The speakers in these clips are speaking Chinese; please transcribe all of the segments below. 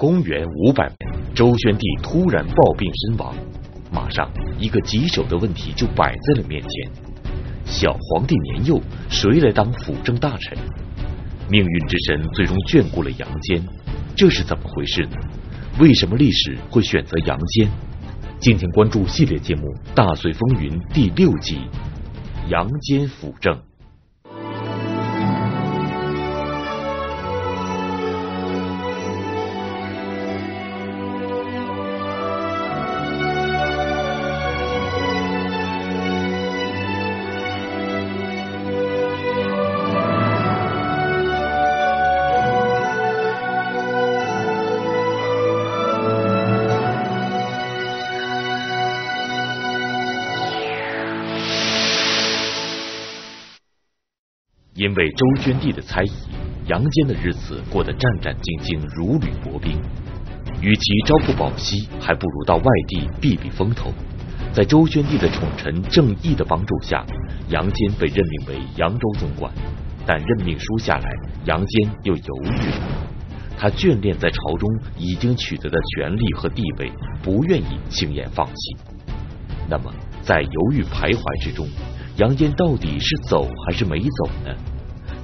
公元五百年，周宣帝突然暴病身亡，马上一个棘手的问题就摆在了面前：小皇帝年幼，谁来当辅政大臣？命运之神最终眷顾了杨坚，这是怎么回事呢？为什么历史会选择杨坚？敬请关注系列节目《大隋风云》第六集《杨坚辅政》。因为周宣帝的猜疑，杨坚的日子过得战战兢兢，如履薄冰。与其朝不保夕，还不如到外地避避风头。在周宣帝的宠臣郑义的帮助下，杨坚被任命为扬州总管。但任命书下来，杨坚又犹豫了。他眷恋在朝中已经取得的权力和地位，不愿意轻言放弃。那么，在犹豫徘徊之中，杨坚到底是走还是没走呢？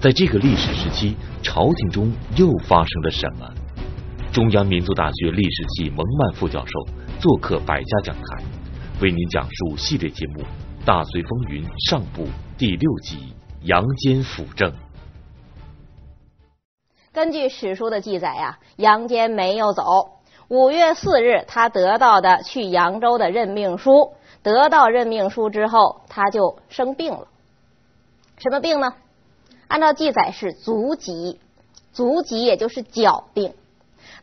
在这个历史时期，朝廷中又发生了什么？中央民族大学历史系蒙曼副教授做客百家讲坛，为您讲述系列节目《大隋风云》上部第六集《杨坚辅政》。根据史书的记载呀，杨坚没有走。五月四日，他得到的去扬州的任命书，得到任命书之后，他就生病了。什么病呢？按照记载是足疾，足疾也就是脚病。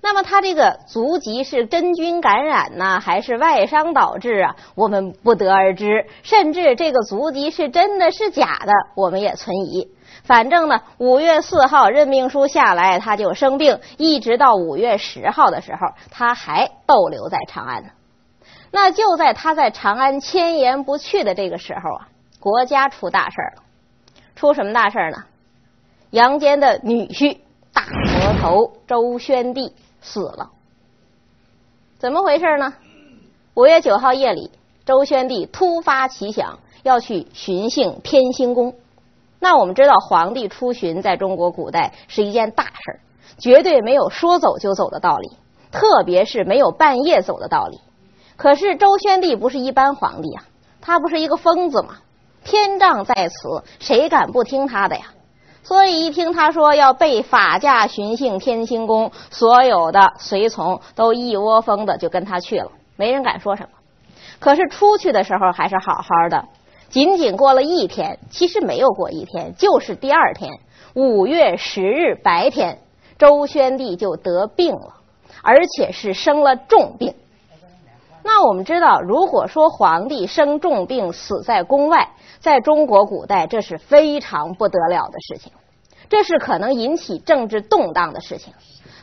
那么他这个足疾是真菌感染呢，还是外伤导致啊？我们不得而知。甚至这个足疾是真的是假的，我们也存疑。反正呢，五月四号任命书下来，他就生病，一直到五月十号的时候，他还逗留在长安呢。那就在他在长安千言不去的这个时候啊，国家出大事了。出什么大事呢？杨坚的女婿大魔头周宣帝死了，怎么回事呢？五月九号夜里，周宣帝突发奇想，要去巡幸天兴宫。那我们知道，皇帝出巡在中国古代是一件大事儿，绝对没有说走就走的道理，特别是没有半夜走的道理。可是周宣帝不是一般皇帝啊，他不是一个疯子吗？天杖在此，谁敢不听他的呀？所以一听他说要被法驾巡幸天兴宫，所有的随从都一窝蜂的就跟他去了，没人敢说什么。可是出去的时候还是好好的，仅仅过了一天，其实没有过一天，就是第二天，五月十日白天，周宣帝就得病了，而且是生了重病。那我们知道，如果说皇帝生重病死在宫外，在中国古代这是非常不得了的事情，这是可能引起政治动荡的事情。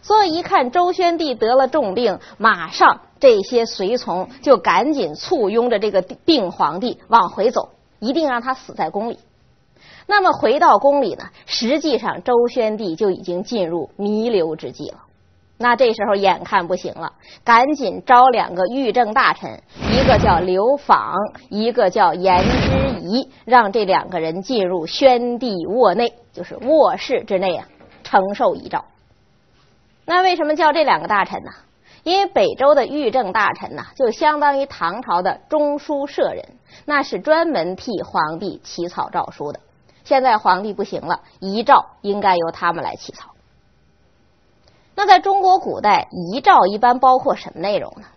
所以一看周宣帝得了重病，马上这些随从就赶紧簇拥着这个病皇帝往回走，一定让他死在宫里。那么回到宫里呢，实际上周宣帝就已经进入弥留之际了。那这时候眼看不行了，赶紧招两个御政大臣，一个叫刘访，一个叫颜之仪，让这两个人进入宣帝卧内，就是卧室之内啊，承受遗诏。那为什么叫这两个大臣呢？因为北周的御政大臣呢，就相当于唐朝的中书舍人，那是专门替皇帝起草诏书的。现在皇帝不行了，遗诏应该由他们来起草。那在中国古代，遗诏一般包括什么内容呢？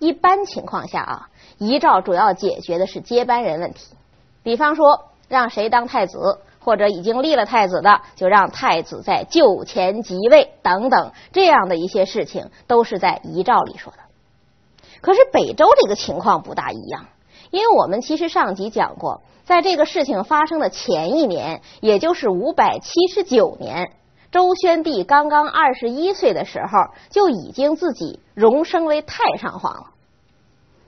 一般情况下啊，遗诏主要解决的是接班人问题，比方说让谁当太子，或者已经立了太子的，就让太子在就前即位等等，这样的一些事情都是在遗诏里说的。可是北周这个情况不大一样，因为我们其实上集讲过，在这个事情发生的前一年，也就是五百七十九年。周宣帝刚刚二十一岁的时候，就已经自己荣升为太上皇了。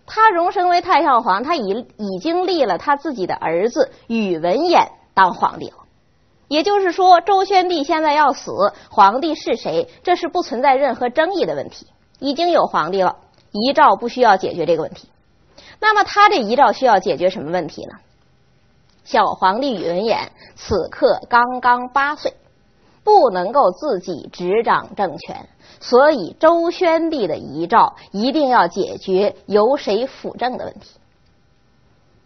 他荣升为太上皇，他已已经立了他自己的儿子宇文衍当皇帝了。也就是说，周宣帝现在要死，皇帝是谁，这是不存在任何争议的问题。已经有皇帝了，遗诏不需要解决这个问题。那么他这遗诏需要解决什么问题呢？小皇帝宇文衍此刻刚刚八岁，不能够自己执掌政权，所以周宣帝的遗诏一定要解决由谁辅政的问题。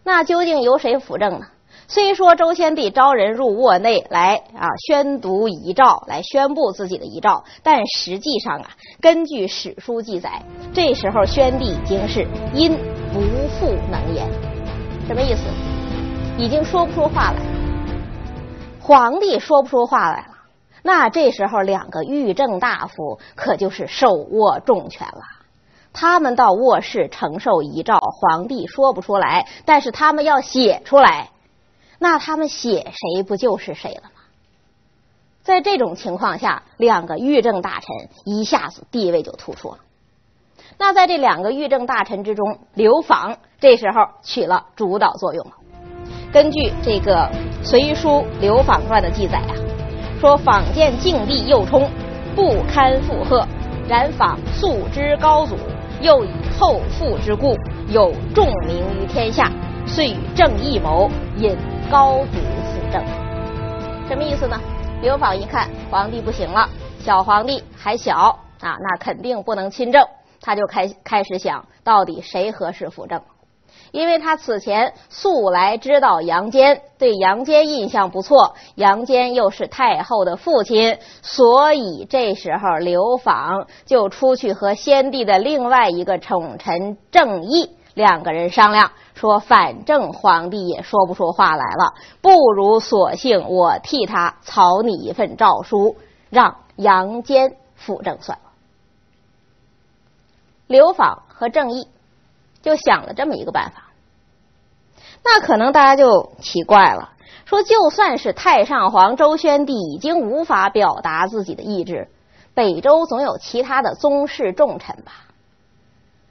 那究竟由谁辅政呢？虽说周宣帝招人入卧内来啊宣读遗诏，来宣布自己的遗诏，但实际上啊，根据史书记载，这时候宣帝已经是因不复能言，什么意思？已经说不出话来了。皇帝说不出话来了，那这时候两个御正大夫可就是手握重权了。他们到卧室承受遗诏，皇帝说不出来，但是他们要写出来，那他们写谁不就是谁了吗？在这种情况下，两个御正大臣一下子地位就突出了。那在这两个御正大臣之中，刘访这时候起了主导作用。根据这个《隋书·刘访传》的记载啊，说访见境地又冲，不堪负荷，然访素知高祖。又以后父之故，有重名于天下，遂与正义谋，引高祖辅政。什么意思呢？刘访一看皇帝不行了，小皇帝还小啊，那肯定不能亲政，他就开开始想到底谁合适辅政。因为他此前素来知道杨坚，对杨坚印象不错，杨坚又是太后的父亲，所以这时候刘访就出去和先帝的另外一个宠臣郑义两个人商量，说反正皇帝也说不出话来了，不如索性我替他草拟一份诏书，让杨坚辅政算了。刘访和郑义。就想了这么一个办法，那可能大家就奇怪了，说就算是太上皇周宣帝已经无法表达自己的意志，北周总有其他的宗室重臣吧？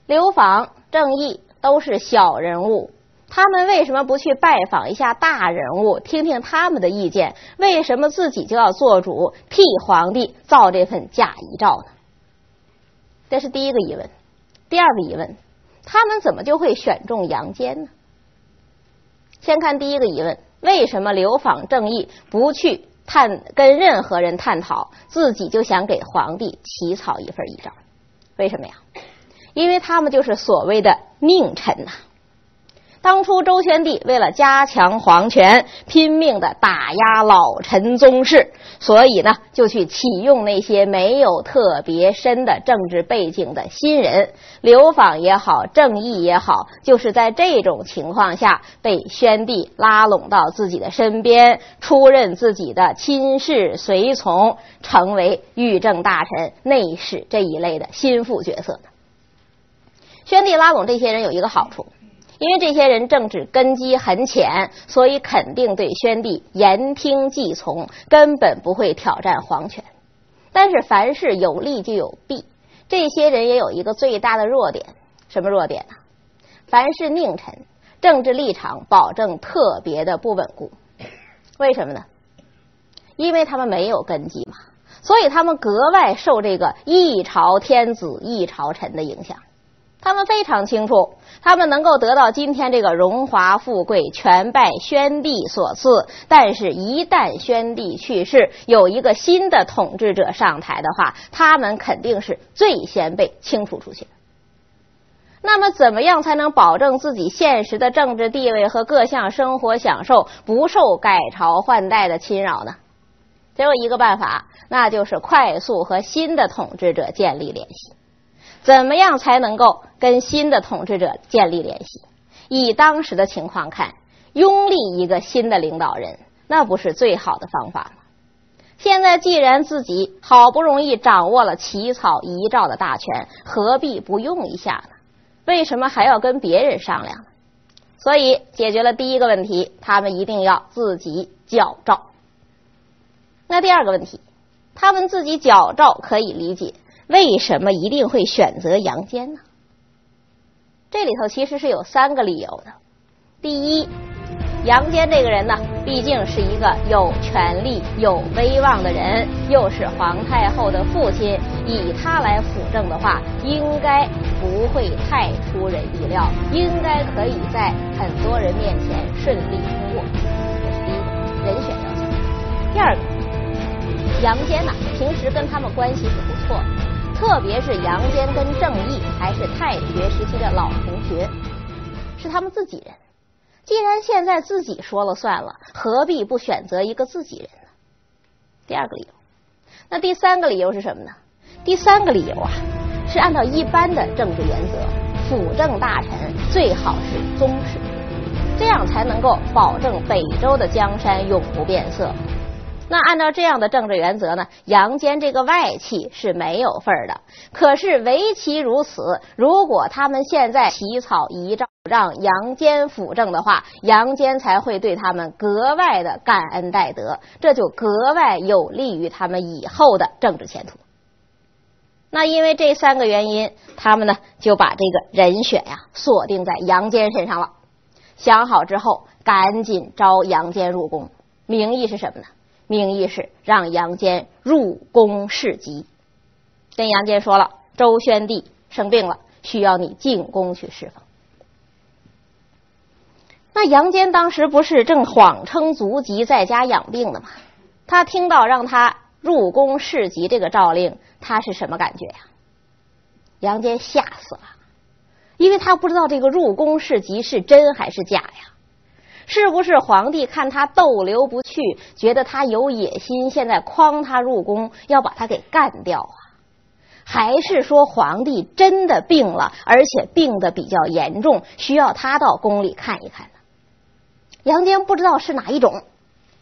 刘访、郑义都是小人物，他们为什么不去拜访一下大人物，听听他们的意见？为什么自己就要做主，替皇帝造这份假遗诏呢？这是第一个疑问。第二个疑问。他们怎么就会选中杨坚呢？先看第一个疑问：为什么刘访正义不去探跟任何人探讨，自己就想给皇帝起草一份遗诏？为什么呀？因为他们就是所谓的佞臣呐。当初周宣帝为了加强皇权，拼命的打压老臣宗室，所以呢，就去启用那些没有特别深的政治背景的新人。刘访也好，郑义也好，就是在这种情况下被宣帝拉拢到自己的身边，出任自己的亲事随从，成为御政大臣、内侍这一类的心腹角色的。宣帝拉拢这些人有一个好处。因为这些人政治根基很浅，所以肯定对宣帝言听计从，根本不会挑战皇权。但是凡事有利就有弊，这些人也有一个最大的弱点，什么弱点呢？凡是佞臣，政治立场保证特别的不稳固。为什么呢？因为他们没有根基嘛，所以他们格外受这个一朝天子一朝臣的影响。他们非常清楚，他们能够得到今天这个荣华富贵，全拜宣帝所赐。但是，一旦宣帝去世，有一个新的统治者上台的话，他们肯定是最先被清除出去。那么，怎么样才能保证自己现实的政治地位和各项生活享受不受改朝换代的侵扰呢？只有一个办法，那就是快速和新的统治者建立联系。怎么样才能够跟新的统治者建立联系？以当时的情况看，拥立一个新的领导人，那不是最好的方法吗？现在既然自己好不容易掌握了起草遗诏的大权，何必不用一下呢？为什么还要跟别人商量？所以解决了第一个问题，他们一定要自己矫诏。那第二个问题，他们自己矫诏可以理解。为什么一定会选择杨坚呢？这里头其实是有三个理由的。第一，杨坚这个人呢，毕竟是一个有权力、有威望的人，又是皇太后的父亲，以他来辅政的话，应该不会太出人意料，应该可以在很多人面前顺利通过。这是第一个人选要求。第二个，杨坚呢，平时跟他们关系是不错的。特别是杨坚跟郑义还是太学时期的老同学，是他们自己人。既然现在自己说了算了，何必不选择一个自己人呢？第二个理由，那第三个理由是什么呢？第三个理由啊，是按照一般的政治原则，辅政大臣最好是宗室，这样才能够保证北周的江山永不变色。那按照这样的政治原则呢，杨坚这个外戚是没有份儿的。可是唯其如此，如果他们现在起草遗诏让杨坚辅政的话，杨坚才会对他们格外的感恩戴德，这就格外有利于他们以后的政治前途。那因为这三个原因，他们呢就把这个人选呀锁定在杨坚身上了。想好之后，赶紧招杨坚入宫，名义是什么呢？名义是让杨坚入宫侍疾，跟杨坚说了，周宣帝生病了，需要你进宫去侍奉。那杨坚当时不是正谎称足疾在家养病的吗？他听到让他入宫侍疾这个诏令，他是什么感觉呀？杨坚吓死了，因为他不知道这个入宫侍疾是真还是假呀。是不是皇帝看他逗留不去，觉得他有野心，现在诓他入宫，要把他给干掉啊？还是说皇帝真的病了，而且病的比较严重，需要他到宫里看一看呢？杨坚不知道是哪一种，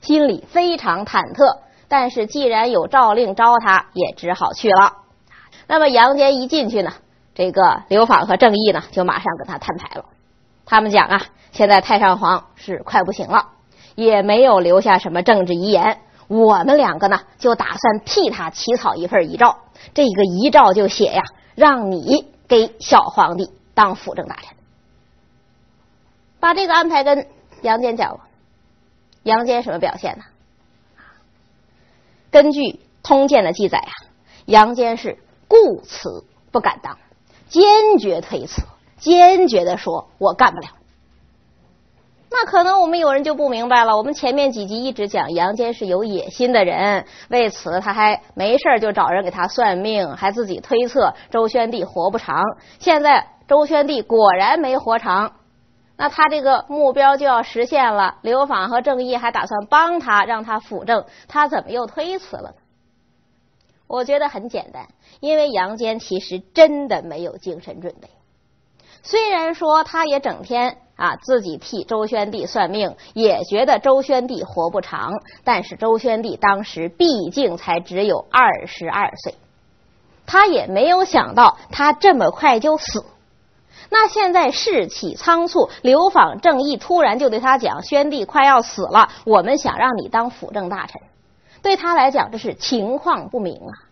心里非常忐忑。但是既然有诏令招他，也只好去了。那么杨坚一进去呢，这个刘访和郑义呢，就马上跟他摊牌了。他们讲啊。现在太上皇是快不行了，也没有留下什么政治遗言。我们两个呢，就打算替他起草一份遗诏。这个遗诏就写呀，让你给小皇帝当辅政大臣。把这个安排跟杨坚讲了，杨坚什么表现呢？根据《通鉴》的记载啊，杨坚是固辞不敢当，坚决推辞，坚决的说：“我干不了。”那可能我们有人就不明白了。我们前面几集一直讲杨坚是有野心的人，为此他还没事就找人给他算命，还自己推测周宣帝活不长。现在周宣帝果然没活长，那他这个目标就要实现了。刘访和郑义还打算帮他让他辅政，他怎么又推辞了呢？我觉得很简单，因为杨坚其实真的没有精神准备。虽然说他也整天。啊，自己替周宣帝算命，也觉得周宣帝活不长。但是周宣帝当时毕竟才只有二十二岁，他也没有想到他这么快就死。那现在事起仓促，刘访、郑义突然就对他讲：“宣帝快要死了，我们想让你当辅政大臣。”对他来讲，这是情况不明啊！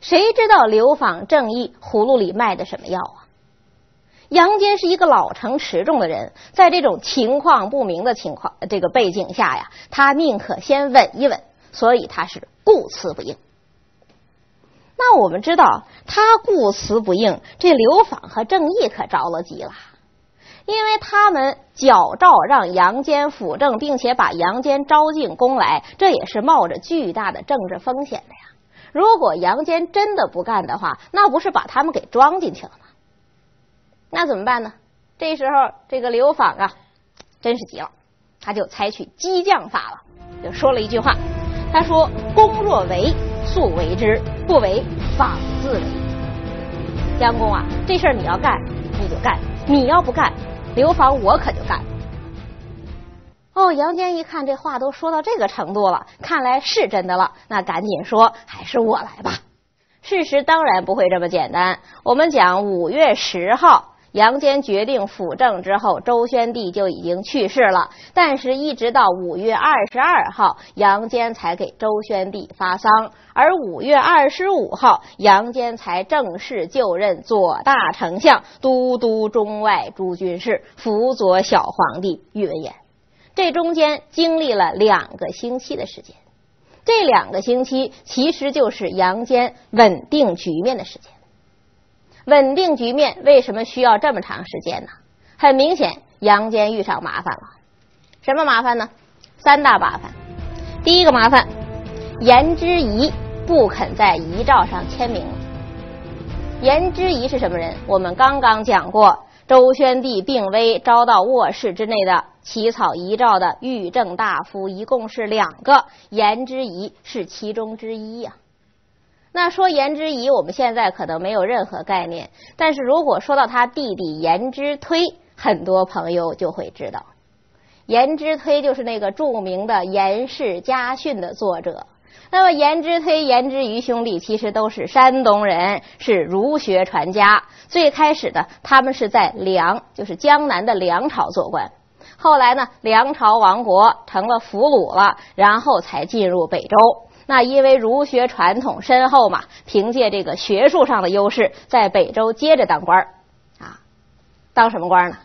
谁知道刘访、郑义葫芦里卖的什么药啊？杨坚是一个老成持重的人，在这种情况不明的情况这个背景下呀，他宁可先稳一稳，所以他是固辞不应。那我们知道，他固辞不应，这刘访和郑义可着了急了，因为他们矫诏让杨坚辅政，并且把杨坚招进宫来，这也是冒着巨大的政治风险的呀。如果杨坚真的不干的话，那不是把他们给装进去了吗？那怎么办呢？这时候，这个刘访啊，真是急了，他就采取激将法了，就说了一句话：“他说，公若为，速为之；不为，访自为。”姜公啊，这事你要干，你就干；你要不干，刘访我可就干。哦，杨坚一看这话都说到这个程度了，看来是真的了，那赶紧说，还是我来吧。事实当然不会这么简单。我们讲五月十号。杨坚决定辅政之后，周宣帝就已经去世了。但是，一直到五月二十二号，杨坚才给周宣帝发丧。而五月二十五号，杨坚才正式就任左大丞相、都督中外诸军事，辅佐小皇帝宇文衍。这中间经历了两个星期的时间，这两个星期其实就是杨坚稳定局面的时间。稳定局面为什么需要这么长时间呢？很明显，杨坚遇上麻烦了。什么麻烦呢？三大麻烦。第一个麻烦，颜之仪不肯在遗诏上签名。颜之仪是什么人？我们刚刚讲过，周宣帝病危，招到卧室之内的起草遗诏的御正大夫一共是两个，颜之仪是其中之一呀。那说颜之仪，我们现在可能没有任何概念，但是如果说到他弟弟颜之推，很多朋友就会知道，颜之推就是那个著名的《颜氏家训》的作者。那么颜之推、颜之仪兄弟其实都是山东人，是儒学传家。最开始的他们是在梁，就是江南的梁朝做官，后来呢，梁朝亡国成了俘虏了，然后才进入北周。那因为儒学传统深厚嘛，凭借这个学术上的优势，在北周接着当官啊，当什么官呢？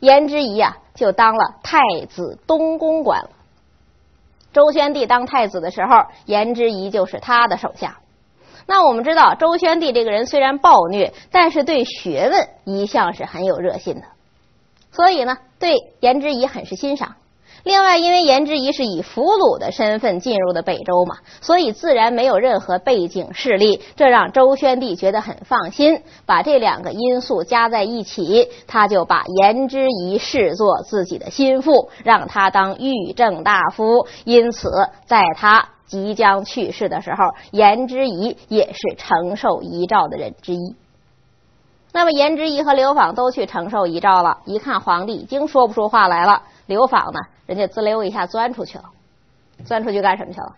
颜之仪啊，就当了太子东宫官了。周宣帝当太子的时候，颜之仪就是他的手下。那我们知道，周宣帝这个人虽然暴虐，但是对学问一向是很有热心的，所以呢，对颜之仪很是欣赏。另外，因为颜之仪是以俘虏的身份进入的北周嘛，所以自然没有任何背景势力，这让周宣帝觉得很放心。把这两个因素加在一起，他就把颜之仪视作自己的心腹，让他当御正大夫。因此，在他即将去世的时候，颜之仪也是承受遗诏的人之一。那么，颜之仪和刘访都去承受遗诏了，一看皇帝已经说不出话来了。刘访呢，人家滋溜一下钻出去了，钻出去干什么去了？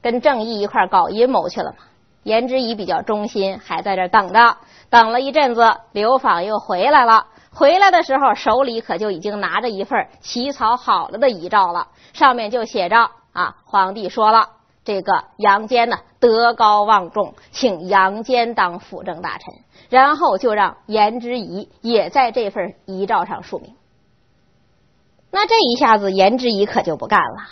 跟郑义一块搞阴谋去了嘛。颜之仪比较忠心，还在这等着。等了一阵子，刘访又回来了。回来的时候，手里可就已经拿着一份起草好了的遗诏了，上面就写着：啊，皇帝说了，这个杨坚呢德高望重，请杨坚当辅政大臣。然后就让颜之仪也在这份遗诏上署名。那这一下子，颜之仪可就不干了。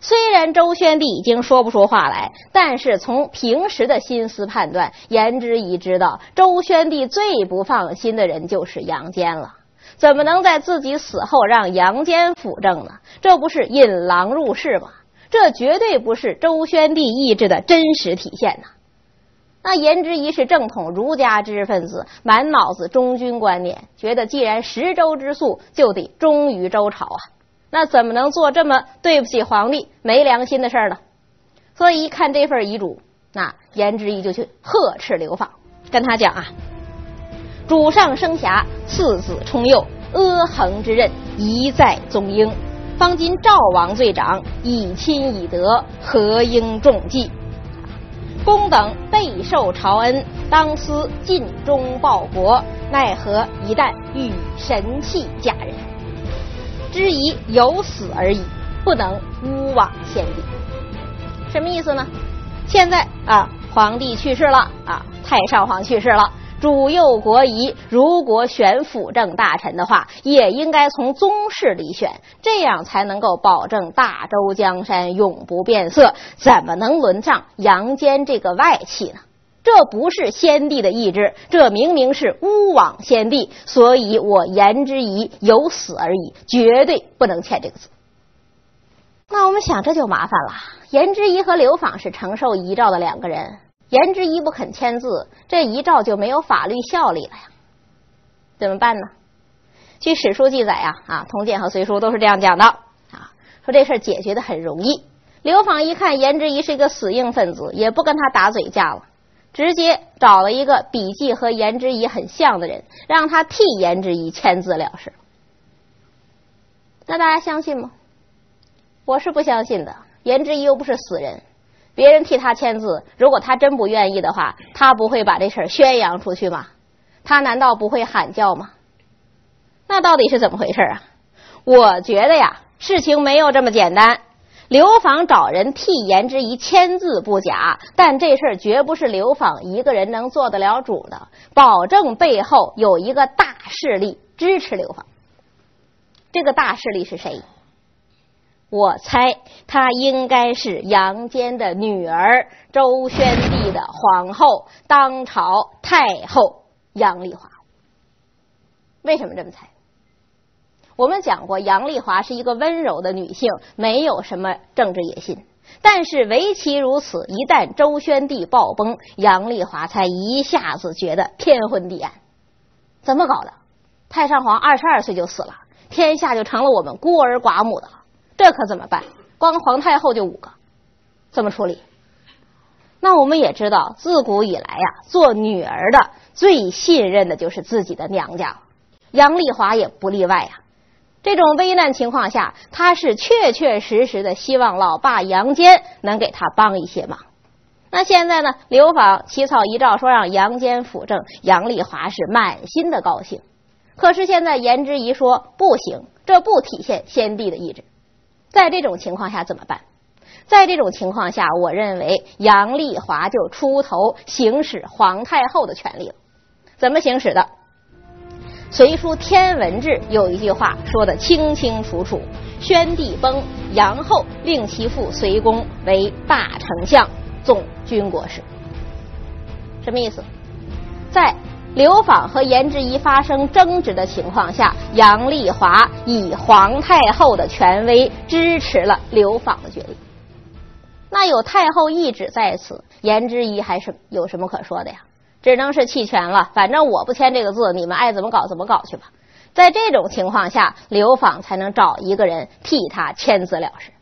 虽然周宣帝已经说不出话来，但是从平时的心思判断，颜之仪知道周宣帝最不放心的人就是杨坚了。怎么能在自己死后让杨坚辅政呢？这不是引狼入室吗？这绝对不是周宣帝意志的真实体现呐！那颜之仪是正统儒家知识分子，满脑子忠君观念，觉得既然十州之素就得忠于周朝啊，那怎么能做这么对不起皇帝、没良心的事儿呢？所以一看这份遗嘱，那颜之仪就去呵斥刘放，跟他讲啊：“主上生涯，次子冲幼，阿衡之任，一在宗英。方今赵王最长，以亲以德，何应重计？”公等备受朝恩，当思尽忠报国，奈何一旦遇神器嫁人，知疑有死而已，不能诬枉先帝。什么意思呢？现在啊，皇帝去世了啊，太上皇去世了。主幼国疑，如果选辅政大臣的话，也应该从宗室里选，这样才能够保证大周江山永不变色。怎么能轮上杨坚这个外戚呢？这不是先帝的意志，这明明是诬枉先帝。所以我言之疑有死而已，绝对不能签这个字。那我们想，这就麻烦了。言之仪和刘访是承受遗诏的两个人。颜之仪不肯签字，这遗诏就没有法律效力了呀？怎么办呢？据史书记载呀，啊，《通鉴》和《隋书》都是这样讲的啊，说这事解决的很容易。刘访一看颜之仪是一个死硬分子，也不跟他打嘴架了，直接找了一个笔迹和颜之仪很像的人，让他替颜之仪签字了事。那大家相信吗？我是不相信的。颜之仪又不是死人。别人替他签字，如果他真不愿意的话，他不会把这事儿宣扬出去吗？他难道不会喊叫吗？那到底是怎么回事啊？我觉得呀，事情没有这么简单。刘访找人替颜之仪签字不假，但这事儿绝不是刘访一个人能做得了主的，保证背后有一个大势力支持刘访。这个大势力是谁？我猜她应该是杨坚的女儿，周宣帝的皇后，当朝太后杨丽华。为什么这么猜？我们讲过，杨丽华是一个温柔的女性，没有什么政治野心。但是唯其如此，一旦周宣帝暴崩，杨丽华才一下子觉得天昏地暗。怎么搞的？太上皇二十二岁就死了，天下就成了我们孤儿寡母的了。这可怎么办？光皇太后就五个，怎么处理？那我们也知道，自古以来呀，做女儿的最信任的就是自己的娘家。杨丽华也不例外呀。这种危难情况下，他是确确实实的希望老爸杨坚能给他帮一些忙。那现在呢？刘访起草遗诏说让杨坚辅政，杨丽华是满心的高兴。可是现在颜之仪说不行，这不体现先帝的意志。在这种情况下怎么办？在这种情况下，我认为杨丽华就出头行使皇太后的权利了。怎么行使的？《隋书天文志》有一句话说的清清楚楚：宣帝崩，杨后令其父隋公为大丞相、总军国事。什么意思？在刘访和颜之仪发生争执的情况下，杨丽华以皇太后的权威支持了刘访的决定。那有太后懿旨在此，颜之仪还是有什么可说的呀？只能是弃权了，反正我不签这个字，你们爱怎么搞怎么搞去吧。在这种情况下，刘访才能找一个人替他签字了事。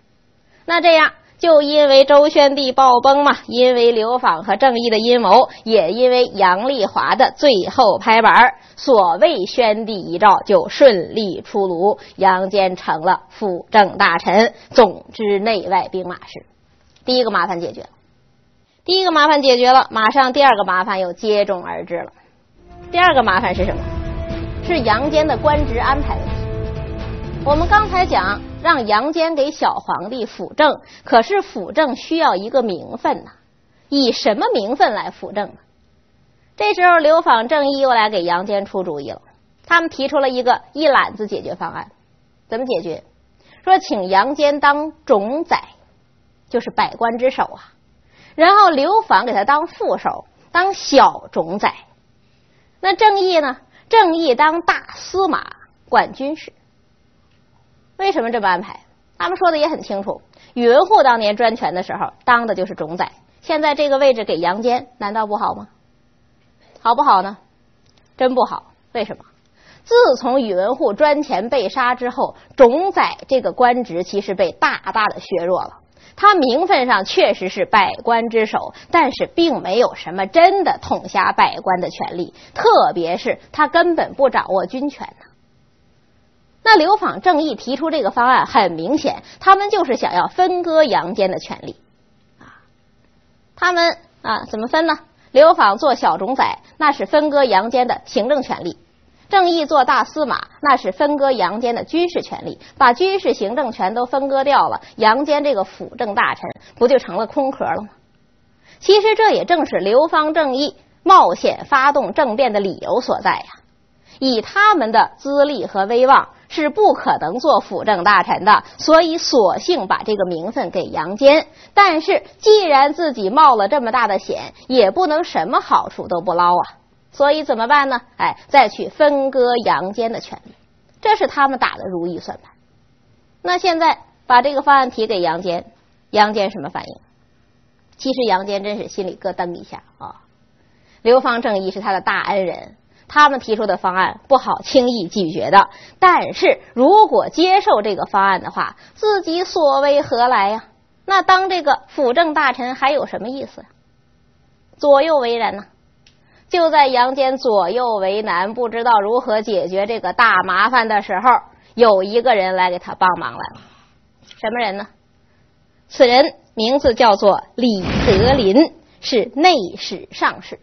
那这样，就因为周宣帝暴崩嘛，因为刘访和郑义的阴谋，也因为杨丽华的最后拍板，所谓宣帝遗诏就顺利出炉，杨坚成了辅政大臣，总之内外兵马事，第一个麻烦解决了。第一个麻烦解决了，马上第二个麻烦又接踵而至了。第二个麻烦是什么？是杨坚的官职安排问题。我们刚才讲让杨坚给小皇帝辅政，可是辅政需要一个名分呐，以什么名分来辅政呢？这时候刘访、郑义又来给杨坚出主意了，他们提出了一个一揽子解决方案。怎么解决？说请杨坚当种宰，就是百官之首啊。然后刘访给他当副手，当小种宰。那郑义呢？郑义当大司马，管军事。为什么这么安排？他们说的也很清楚。宇文护当年专权的时候，当的就是种宰。现在这个位置给杨坚，难道不好吗？好不好呢？真不好。为什么？自从宇文护专权被杀之后，种宰这个官职其实被大大的削弱了。他名分上确实是百官之首，但是并没有什么真的统辖百官的权利，特别是他根本不掌握军权呢。那刘访、郑义提出这个方案，很明显，他们就是想要分割杨坚的权利啊。他们啊，怎么分呢？刘访做小种宰，那是分割杨坚的行政权利。郑义做大司马，那是分割杨坚的军事权力，把军事行政权都分割掉了，杨坚这个辅政大臣不就成了空壳了吗？其实这也正是刘方正义冒险发动政变的理由所在呀。以他们的资历和威望，是不可能做辅政大臣的，所以索性把这个名分给杨坚。但是既然自己冒了这么大的险，也不能什么好处都不捞啊。所以怎么办呢？哎，再去分割杨坚的权利，这是他们打的如意算盘。那现在把这个方案提给杨坚，杨坚什么反应？其实杨坚真是心里咯噔一下啊。刘方正义是他的大恩人，他们提出的方案不好轻易拒绝的。但是如果接受这个方案的话，自己所为何来呀？那当这个辅政大臣还有什么意思？左右为难呢？就在杨坚左右为难，不知道如何解决这个大麻烦的时候，有一个人来给他帮忙来了。什么人呢？此人名字叫做李德林，是内史上士。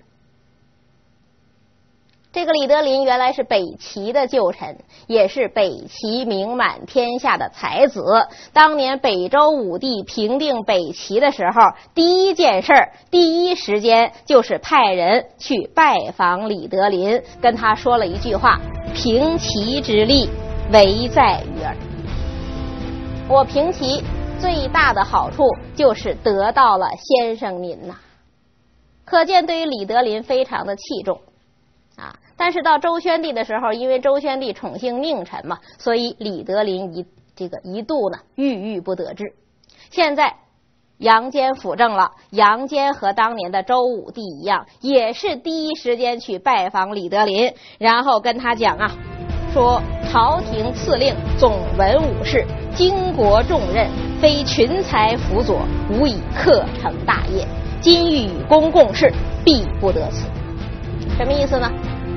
这个李德林原来是北齐的旧臣，也是北齐名满天下的才子。当年北周武帝平定北齐的时候，第一件事、第一时间就是派人去拜访李德林，跟他说了一句话：“平齐之力，唯在于尔。”我平齐最大的好处就是得到了先生您呐。可见对于李德林非常的器重啊。但是到周宣帝的时候，因为周宣帝宠幸佞臣嘛，所以李德林一这个一度呢郁郁不得志。现在。杨坚辅政了，杨坚和当年的周武帝一样，也是第一时间去拜访李德林，然后跟他讲啊，说朝廷赐令总文武事，经国重任，非群才辅佐，无以克成大业。今欲与公共事，必不得此。什么意思呢？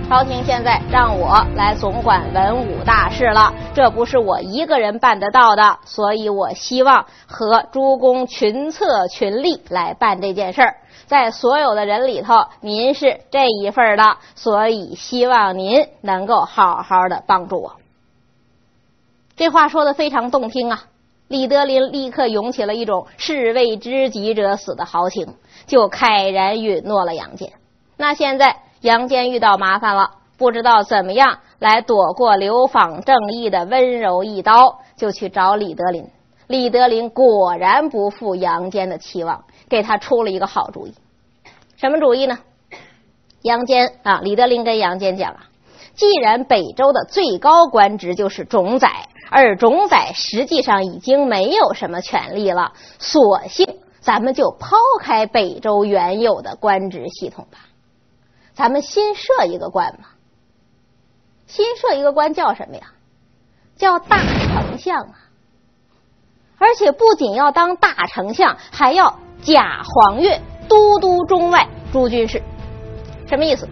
朝廷现在让我来总管文武大事了，这不是我一个人办得到的，所以我希望和诸公群策群力来办这件事儿。在所有的人里头，您是这一份的，所以希望您能够好好的帮助我。这话说的非常动听啊！李德林立刻涌起了一种士为知己者死的豪情，就慨然允诺了杨坚。那现在。杨坚遇到麻烦了，不知道怎么样来躲过流访正义的温柔一刀，就去找李德林。李德林果然不负杨坚的期望，给他出了一个好主意。什么主意呢？杨坚啊，李德林跟杨坚讲啊，既然北周的最高官职就是种宰，而种宰实际上已经没有什么权利了，索性咱们就抛开北周原有的官职系统吧。咱们新设一个官嘛，新设一个官叫什么呀？叫大丞相啊！而且不仅要当大丞相，还要假黄钺都督中外诸军事。什么意思？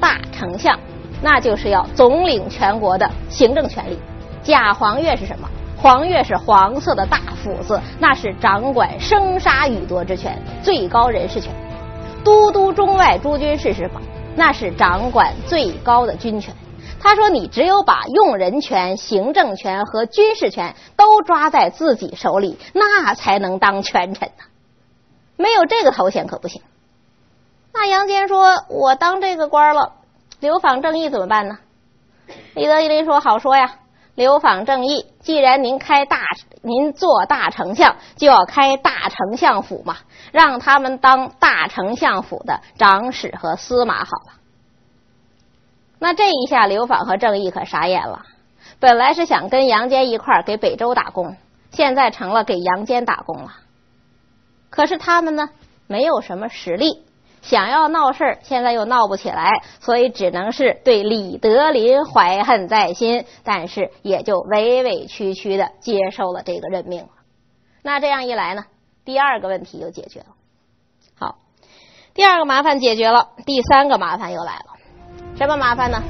大丞相那就是要总领全国的行政权力。假黄钺是什么？黄钺是黄色的大斧子，那是掌管生杀予夺之权，最高人事权。都督中外诸军事什么？那是掌管最高的军权。他说：“你只有把用人权、行政权和军事权都抓在自己手里，那才能当权臣呢。没有这个头衔可不行。”那杨坚说：“我当这个官了，流访正义怎么办呢？”李德林说：“好说呀。”刘访正义，既然您开大，您做大丞相就要开大丞相府嘛，让他们当大丞相府的长史和司马好了。那这一下，刘访和正义可傻眼了。本来是想跟杨坚一块儿给北周打工，现在成了给杨坚打工了。可是他们呢，没有什么实力。想要闹事儿，现在又闹不起来，所以只能是对李德林怀恨在心，但是也就委委屈屈的接受了这个任命了。那这样一来呢，第二个问题就解决了。好，第二个麻烦解决了，第三个麻烦又来了。什么麻烦呢？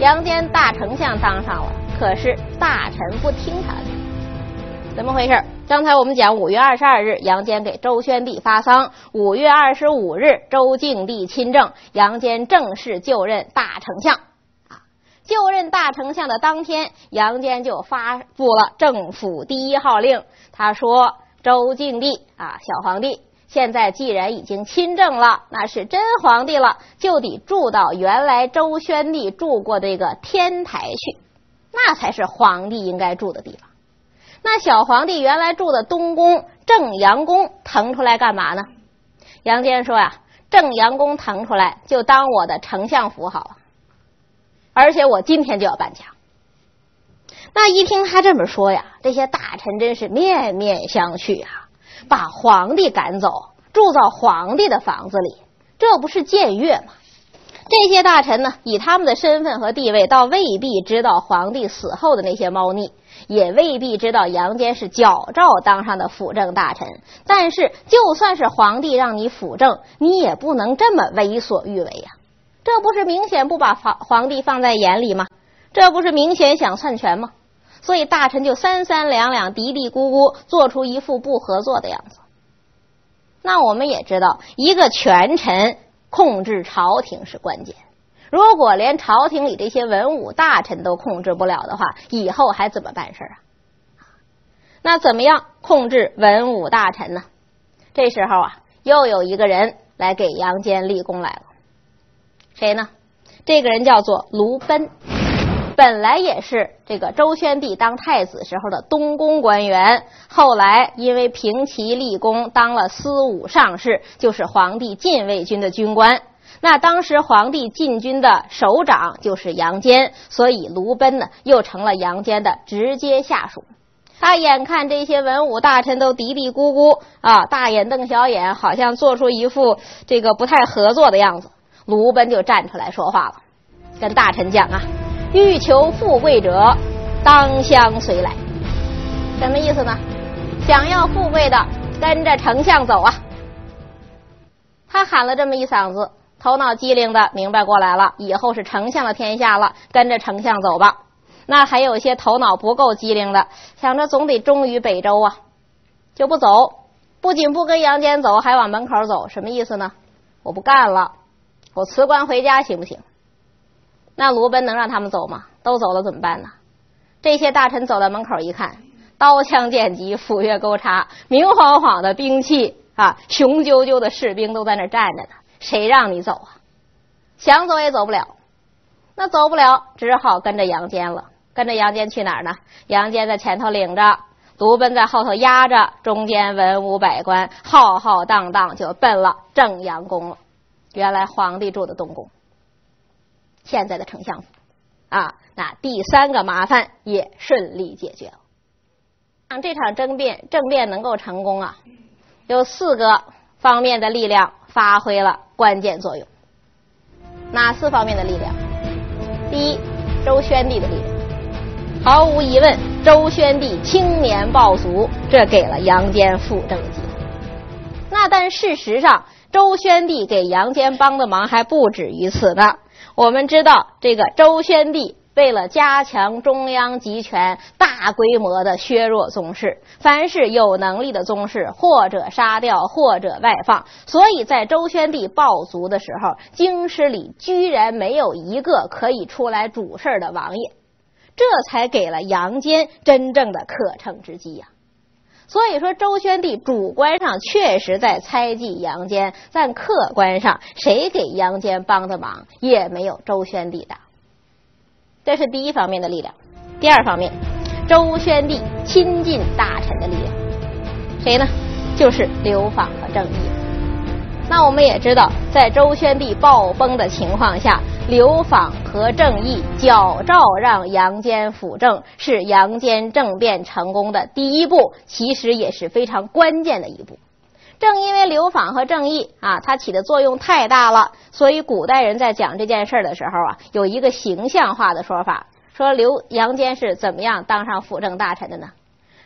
杨坚大丞相当上了，可是大臣不听他的。怎么回事？刚才我们讲五月二十二日，杨坚给周宣帝发丧；五月二十五日，周敬帝亲政，杨坚正式就任大丞相。啊，就任大丞相的当天，杨坚就发布了政府第一号令。他说：“周敬帝啊，小皇帝，现在既然已经亲政了，那是真皇帝了，就得住到原来周宣帝住过这个天台去，那才是皇帝应该住的地方。”那小皇帝原来住的东宫正阳宫腾出来干嘛呢？杨坚说呀，正阳宫腾出来就当我的丞相府好了，而且我今天就要搬家。那一听他这么说呀，这些大臣真是面面相觑啊，把皇帝赶走，住到皇帝的房子里，这不是僭越吗？这些大臣呢，以他们的身份和地位，倒未必知道皇帝死后的那些猫腻。也未必知道杨坚是矫诏当上的辅政大臣，但是就算是皇帝让你辅政，你也不能这么为所欲为呀！这不是明显不把皇皇帝放在眼里吗？这不是明显想篡权吗？所以大臣就三三两两、嘀嘀咕咕，做出一副不合作的样子。那我们也知道，一个权臣控制朝廷是关键。如果连朝廷里这些文武大臣都控制不了的话，以后还怎么办事啊？那怎么样控制文武大臣呢？这时候啊，又有一个人来给杨坚立功来了。谁呢？这个人叫做卢奔。本来也是这个周宣帝当太子时候的东宫官员，后来因为平齐立功，当了司武上士，就是皇帝禁卫军的军官。那当时皇帝禁军的首长就是杨坚，所以卢奔呢又成了杨坚的直接下属。他眼看这些文武大臣都嘀嘀咕咕啊，大眼瞪小眼，好像做出一副这个不太合作的样子。卢奔就站出来说话了，跟大臣讲啊：“欲求富贵者，当相随来。”什么意思呢？想要富贵的，跟着丞相走啊！他喊了这么一嗓子。头脑机灵的明白过来了，以后是丞相的天下了，跟着丞相走吧。那还有些头脑不够机灵的，想着总得忠于北周啊，就不走。不仅不跟杨坚走，还往门口走，什么意思呢？我不干了，我辞官回家行不行？那卢奔能让他们走吗？都走了怎么办呢？这些大臣走到门口一看，刀枪剑戟、斧钺钩叉，明晃晃的兵器啊，雄赳赳的士兵都在那站着呢。谁让你走啊？想走也走不了，那走不了，只好跟着杨坚了。跟着杨坚去哪儿呢？杨坚在前头领着，卢奔在后头压着，中间文武百官浩浩荡荡就奔了正阳宫了。原来皇帝住的东宫，现在的丞相府啊。那第三个麻烦也顺利解决了。让这场争辩政变能够成功啊，有四个方面的力量。发挥了关键作用，哪四方面的力量？第一，周宣帝的力量。毫无疑问，周宣帝青年暴卒，这给了杨坚辅政的机会。那但事实上，周宣帝给杨坚帮的忙还不止于此呢。我们知道，这个周宣帝。为了加强中央集权，大规模的削弱宗室，凡是有能力的宗室，或者杀掉，或者外放。所以在周宣帝暴卒的时候，京师里居然没有一个可以出来主事的王爷，这才给了杨坚真正的可乘之机呀。所以说，周宣帝主观上确实在猜忌杨坚，但客观上，谁给杨坚帮的忙也没有周宣帝大。这是第一方面的力量，第二方面，周宣帝亲近大臣的力量，谁呢？就是刘访和郑义。那我们也知道，在周宣帝暴崩的情况下，刘访和郑义矫诏让杨坚辅政，是杨坚政变成功的第一步，其实也是非常关键的一步。正因为刘访和郑义啊，他起的作用太大了，所以古代人在讲这件事的时候啊，有一个形象化的说法，说刘杨坚是怎么样当上辅政大臣的呢？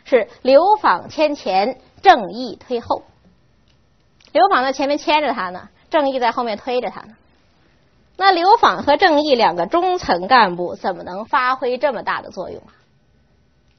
是刘访牵前，郑义推后。刘访在前面牵着他呢，郑义在后面推着他呢。那刘访和郑义两个中层干部怎么能发挥这么大的作用啊？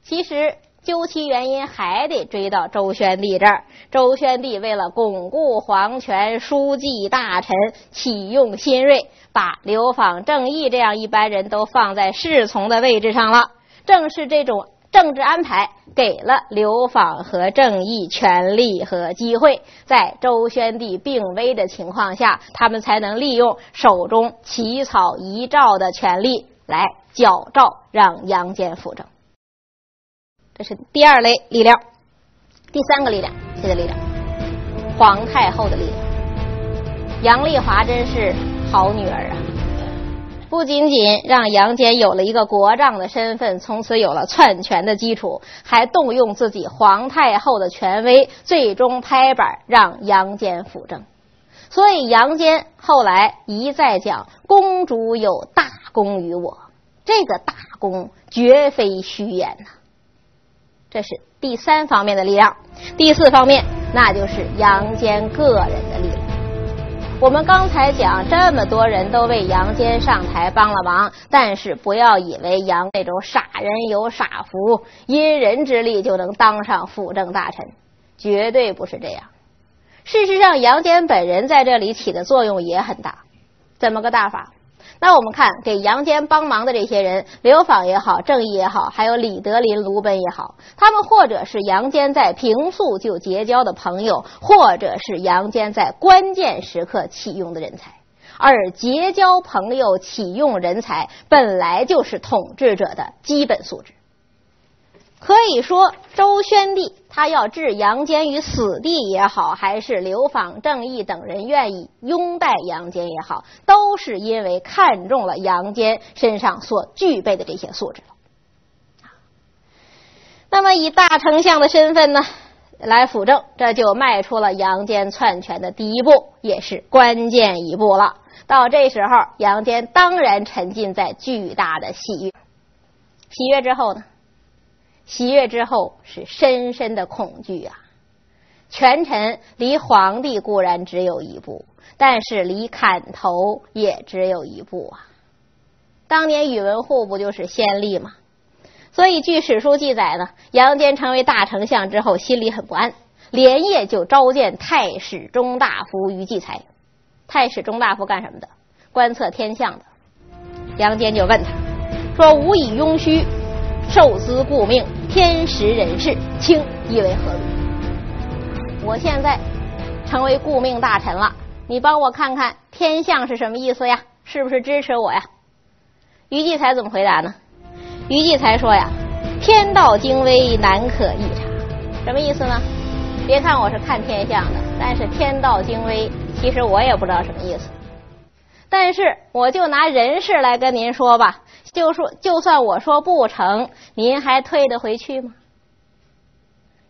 其实。究其原因，还得追到周宣帝这儿。周宣帝为了巩固皇权，书记大臣启用新锐，把刘访、郑义这样一般人都放在侍从的位置上了。正是这种政治安排，给了刘访和郑义权力和机会，在周宣帝病危的情况下，他们才能利用手中起草遗诏的权利来矫诏让杨坚辅政。这是第二类力量，第三个力量，谁的力量？皇太后的力量。杨丽华真是好女儿啊！不仅仅让杨坚有了一个国丈的身份，从此有了篡权的基础，还动用自己皇太后的权威，最终拍板让杨坚辅政。所以杨坚后来一再讲：“公主有大功于我。”这个大功绝非虚言呐。这是第三方面的力量，第四方面那就是杨坚个人的力量。我们刚才讲这么多人都为杨坚上台帮了忙，但是不要以为杨那种傻人有傻福，因人之力就能当上辅政大臣，绝对不是这样。事实上，杨坚本人在这里起的作用也很大。怎么个大法？那我们看，给杨坚帮忙的这些人，刘访也好，郑义也好，还有李德林、卢奔也好，他们或者是杨坚在平素就结交的朋友，或者是杨坚在关键时刻启用的人才。而结交朋友、启用人才，本来就是统治者的基本素质。可以说，周宣帝他要置杨坚于死地也好，还是流芳正义等人愿意拥戴杨坚也好，都是因为看中了杨坚身上所具备的这些素质那么，以大丞相的身份呢，来辅政，这就迈出了杨坚篡权的第一步，也是关键一步了。到这时候，杨坚当然沉浸在巨大的喜悦。喜悦之后呢？喜悦之后是深深的恐惧啊！权臣离皇帝固然只有一步，但是离砍头也只有一步啊！当年宇文护不就是先例吗？所以据史书记载呢，杨坚成为大丞相之后，心里很不安，连夜就召见太史中大夫于继才。太史中大夫干什么的？观测天象的。杨坚就问他说：“吾以庸虚。”受资故命，天时人事，卿意为何如？我现在成为顾命大臣了，你帮我看看天象是什么意思呀？是不是支持我呀？于继才怎么回答呢？于继才说呀：“天道精微，难可一察。”什么意思呢？别看我是看天象的，但是天道精微，其实我也不知道什么意思。但是我就拿人事来跟您说吧。就说，就算我说不成，您还退得回去吗？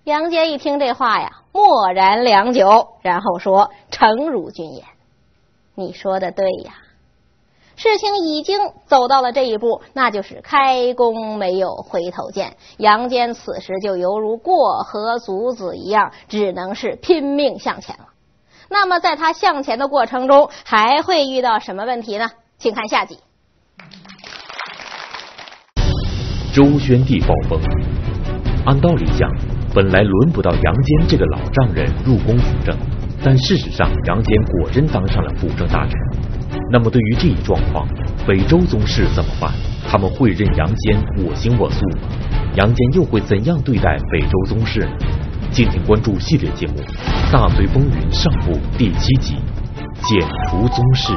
杨坚一听这话呀，默然良久，然后说：“诚如君言，你说的对呀。事情已经走到了这一步，那就是开弓没有回头箭。杨坚此时就犹如过河卒子一样，只能是拼命向前了。那么，在他向前的过程中，还会遇到什么问题呢？请看下集。”周宣帝暴崩，按道理讲，本来轮不到杨坚这个老丈人入宫辅政，但事实上，杨坚果真当上了辅政大臣。那么，对于这一状况，北周宗室怎么办？他们会任杨坚我行我素吗？杨坚又会怎样对待北周宗室呢？敬请关注系列节目《大隋风云》上部第七集《剪除宗室》。